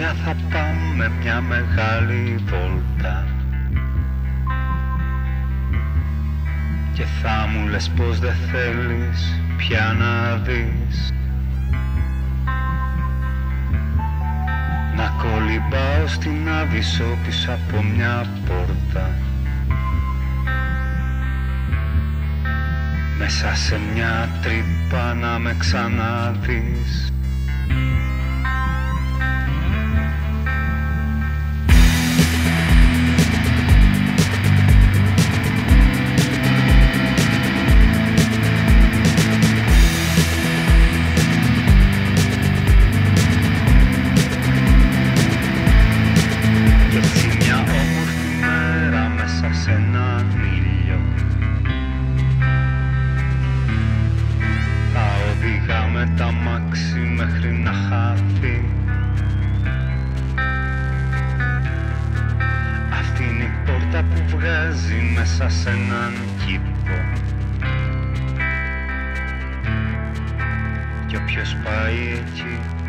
μια θα πάμε μια μεγάλη βόλτα. Και θα μου λες πως δεν θέλεις πια να δεις. Να κολυμπάω στην Άβυσσο πίσω από μια πόρτα. Μέσα σε μια τρύπα να με ξαναδείς που βγάζει μέσα σε έναν κήπο. Κι όποιος πάει εκεί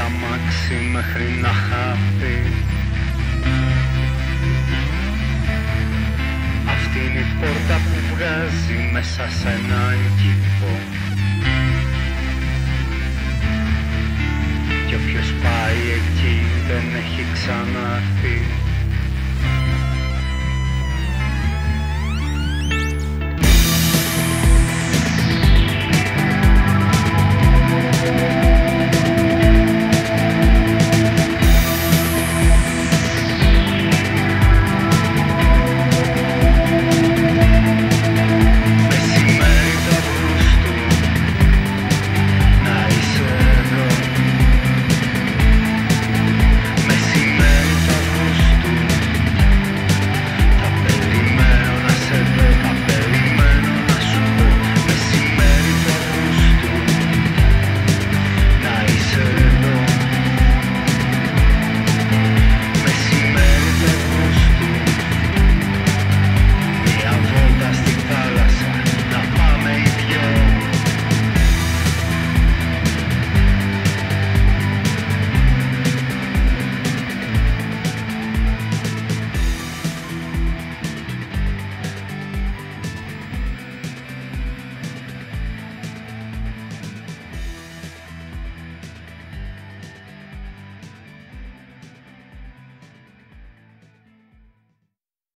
οδηγάμε τα μάξι μέχρι να χάθει Αυτή είναι η πόρτα που βγάζει μέσα σε ένα κήπο Κι όποιος πάει εκεί δεν έχει ξαναρθεί